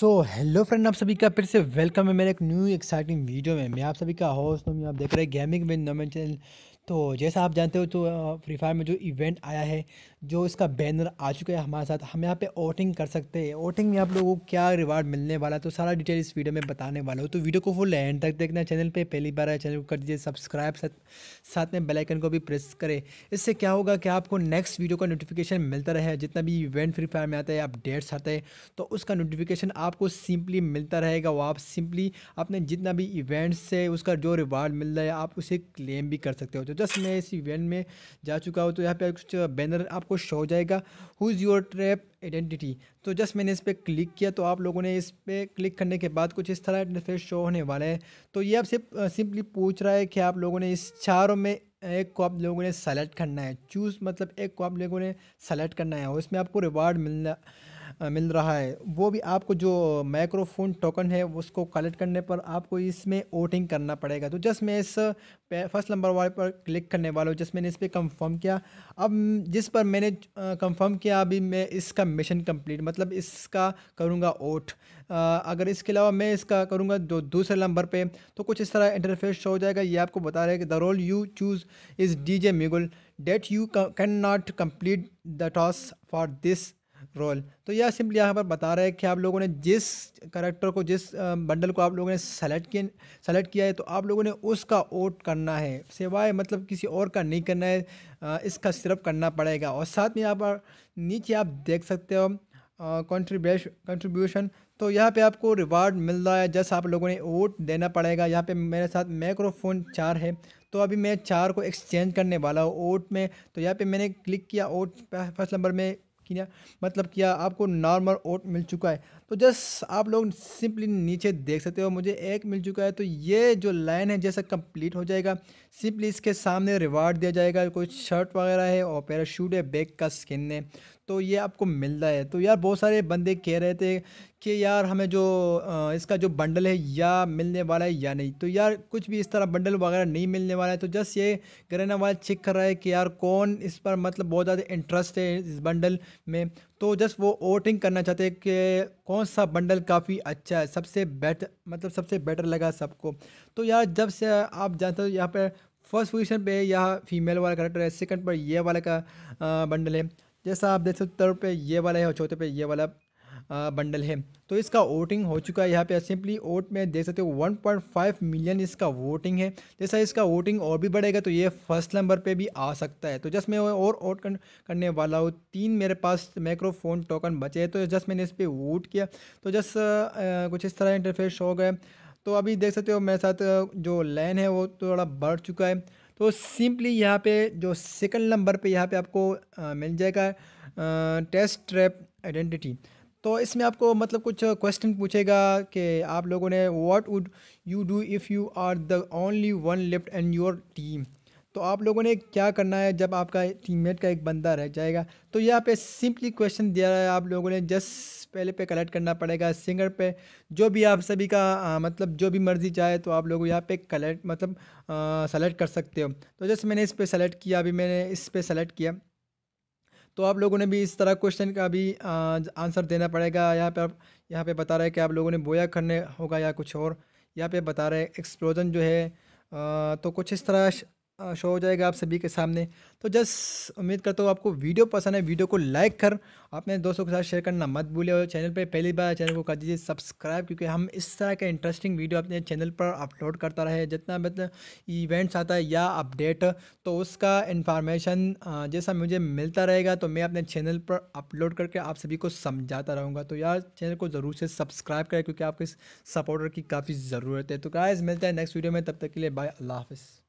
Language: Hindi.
सो हेलो फ्रेंड आप सभी का फिर से वेलकम है मेरे एक न्यू एक्साइटिंग वीडियो में। मैं आप सभी का होस्ट हूँ आप देख रहे हैं गेमिंग विद नोमेन चैनल तो जैसा आप जानते हो तो फ्री फायर में जो इवेंट आया है, जो इसका बैनर आ चुका है हमारे साथ, हम यहाँ पे वोटिंग कर सकते हैं। वोटिंग में आप लोगों को क्या रिवार्ड मिलने वाला है तो सारा डिटेल इस वीडियो में बताने वाला हूँ। तो वीडियो को फुल एंड तक देखना चैनल पे पहली बार है चैनल को कर दीजिए सब्सक्राइब साथ साथ में बेलाइकन को भी प्रेस करें। इससे क्या होगा कि आपको नेक्स्ट वीडियो का नोटिफिकेशन मिलता रहे, जितना भी इवेंट फ्री फायर में आता है अपडेट्स आते हैं तो उसका नोटिफिकेशन आपको सिंपली मिलता रहेगा। वो आप सिंपली अपने जितना भी इवेंट्स से उसका जो रिवार्ड मिल रहा है, आप उसे क्लेम भी कर सकते हो। तो जस्ट मैं, इस इवेंट में जा चुका हूँ। तो यहाँ पे कुछ बैनर आपको शो हो जाएगा। Who is your trap identity तो जस्ट मैंने इस पर क्लिक किया तो आप लोगों ने इस पर क्लिक करने के बाद कुछ इस तरह इंटरफेस शो होने वाला है। तो ये आपसे सिंपली पूछ रहा है कि आप लोगों ने इस चारों में एक को आप लोगों ने सेलेक्ट करना है। चूज़ मतलब एक को आप लोगों ने सेलेक्ट करना है और इसमें आपको रिवार्ड मिलना मिल रहा है। वो भी आपको जो माइक्रोफोन टोकन है, उसको कलेक्ट करने पर आपको इसमें वोटिंग करना पड़ेगा। तो जस्ट मैं इस फ़र्स्ट नंबर वाले पर क्लिक करने वाला हूँ। जस्ट मैंने इस पर कंफर्म किया। अब जिस पर मैंने कंफर्म किया, अभी मैं इसका मिशन कंप्लीट मतलब इसका करूँगा वोट अगर इसके अलावा मैं इसका करूँगा दूसरे नंबर पे तो कुछ इस तरह इंटरफेस हो जाएगा। ये आपको बता रहे हैं कि द रोल यू चूज़ जे Miguel that you can not complete the task for this role तो यह सिंपली यहाँ पर बता रहा है कि आप लोगों ने जिस करेक्टर को, जिस बंडल को आप लोगों ने सेलेक्ट किया सेलेक्ट किया है तो आप लोगों ने उसका वोट करना है। सिवाय मतलब किसी और का नहीं करना है इसका सिर्फ़ करना पड़ेगा। और साथ में यहाँ पर नीचे आप देख सकते हो कंट्रीब्यूशन कंट्रीब्यूशन तो यहाँ पे आपको रिवार्ड मिल रहा है जस्ट आप लोगों ने वोट देना पड़ेगा। यहाँ पे मेरे साथ माइक्रोफोन चार है तो अभी मैं चार को एक्सचेंज करने वाला हूँ ओट में। तो यहाँ पे मैंने क्लिक किया ओट फ़र्स्ट नंबर में किया मतलब किया आपको नॉर्मल ओट मिल चुका है। तो जस्ट आप लोग सिंपली नीचे देख सकते हो, मुझे एक मिल चुका है। तो ये जो लाइन है, जैसा कंप्लीट हो जाएगा सिंपली इसके सामने रिवार्ड दिया जाएगा। कोई शर्ट वगैरह है, और पैराशूट है बैग का स्किन है। तो ये आपको मिल रहा है। तो यार बहुत सारे बंदे कह रहे थे कि यार हमें जो इसका जो बंडल है, या मिलने वाला है या नहीं। तो यार कुछ भी इस तरह बंडल वगैरह नहीं मिलने वाला है। तो जस्ट ये गरेना वाला चेक कर रहा है कि यार कौन इस पर मतलब बहुत ज़्यादा इंटरेस्ट है इस बंडल में। तो जस्ट वो वोटिंग करना चाहते हैं कि कौन सा बंडल काफ़ी अच्छा है, सबसे बेटर मतलब सबसे बेटर लगा सबको। तो यार जब से आप जानते हो यहाँ पर फ़र्स्ट पोजिशन पे यह फीमेल वाला करेक्टर है सेकंड पर ये वाला का बंडल है। जैसा आप देख सकते थर्ड पे ये वाला है और चौथे पे ये वाला बंडल है। तो इसका वोटिंग हो चुका है यहाँ पे। सिंपली वोट में देख सकते हो 1.5 मिलियन इसका वोटिंग है। जैसा इसका वोटिंग और भी बढ़ेगा तो ये फ़र्स्ट नंबर पे भी आ सकता है। तो जस्ट मैं और वोट करने वाला हूँ। तीन मेरे पास माइक्रोफोन टोकन बचे हैं तो जस्ट मैंने इस पर वोट किया। तो जस्ट कुछ इस तरह इंटरफेस हो गए तो अभी देख सकते हो, मेरे साथ जो लाइन है, वो थोड़ा बढ़ चुका है। तो सिंपली यहाँ पे जो सेकंड नंबर पे यहाँ पे आपको आ, मिल जाएगा टेस्ट ट्रैप आइडेंटिटी। तो इसमें आपको मतलब कुछ क्वेश्चन पूछेगा कि आप लोगों ने what would you do if you are the only one left and your team तो आप लोगों ने क्या करना है जब आपका टीममेट का एक बंदा रह जाएगा? तो यहाँ पे सिंपली क्वेश्चन दिया है आप लोगों ने जस्ट पहले पे कलेक्ट करना पड़ेगा सिंगर पे। जो भी आप सभी का आ, मतलब जो भी मर्ज़ी चाहे तो आप लोग यहाँ पे कलेक्ट मतलब सेलेक्ट कर सकते हो। तो जस्ट मैंने इस पर सेलेक्ट किया अभी मैंने इस पर सेलेक्ट किया। तो आप लोगों ने भी इस तरह क्वेश्चन का भी आंसर देना पड़ेगा। यहाँ पे आप यहाँ पे बता रहे हैं कि आप लोगों ने बोया करने होगा या कुछ और। यहाँ पे बता रहे एक्सप्लोजन जो है आ, तो कुछ इस तरह शो हो जाएगा आप सभी के सामने। तो जस्ट उम्मीद करता हूँ आपको वीडियो पसंद है, वीडियो को लाइक कर, अपने दोस्तों के साथ शेयर करना मत भूलिए और चैनल पे पहली बार चैनल को कर दीजिए सब्सक्राइब क्योंकि हम इस तरह के इंटरेस्टिंग वीडियो अपने चैनल पर अपलोड करता रहे। जितना मतलब इवेंट्स आता है या अपडेट तो उसका इन्फॉर्मेशन जैसा मुझे मिलता रहेगा तो मैं अपने चैनल पर अपलोड करके आप सभी को समझाता रहूँगा। तो यार चैनल को ज़रूर से सब्सक्राइब करें क्योंकि आपके सपोर्टर की काफ़ी ज़रूरत है। तो गाइज़ मिलता है नेक्स्ट वीडियो में, तब तक के लिए बाय अल्लाह हाफ़